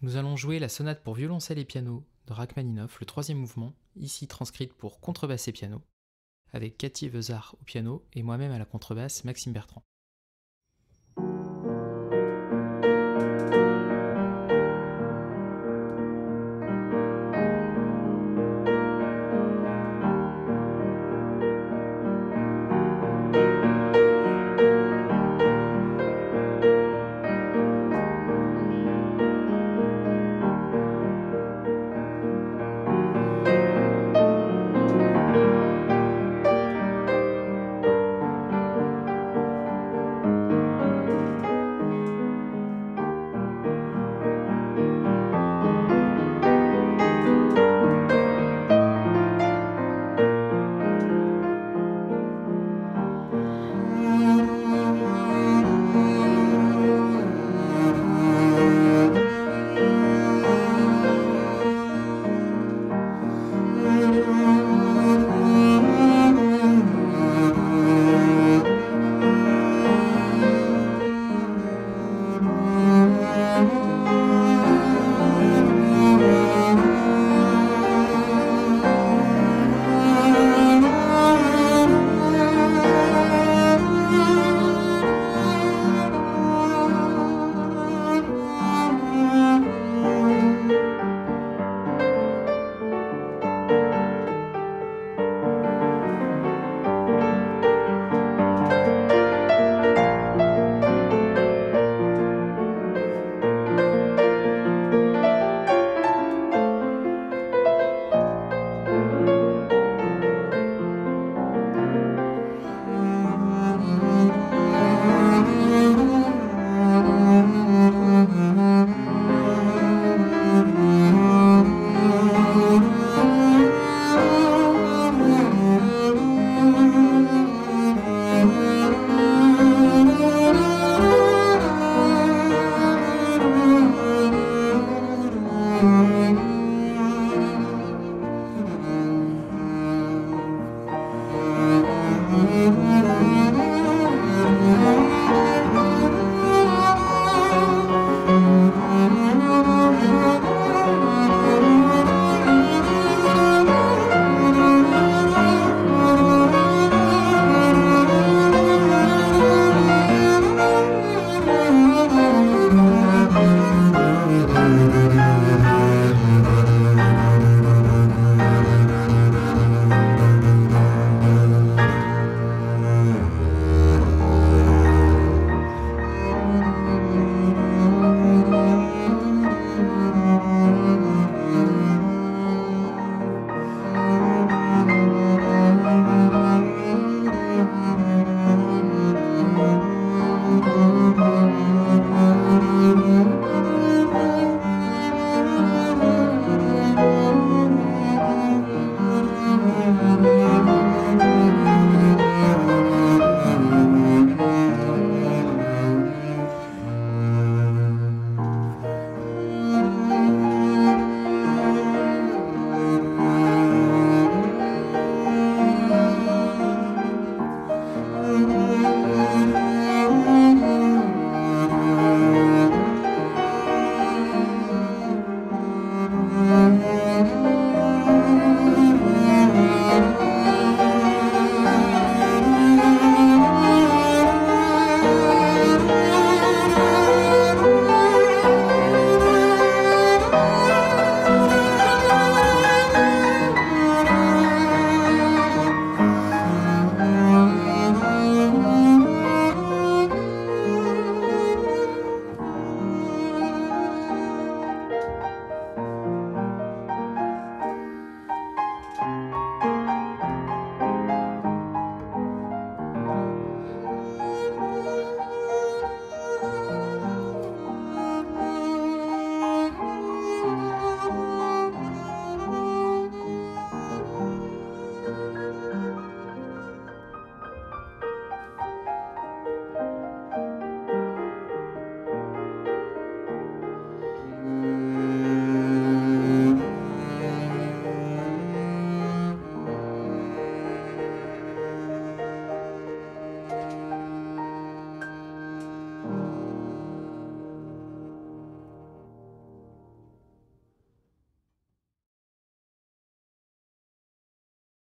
Nous allons jouer la sonate pour violoncelle et piano de Rachmaninoff, le troisième mouvement, ici transcrite pour contrebasse et piano, avec Cathy Vezard au piano et moi-même à la contrebasse, Maxime Bertrand.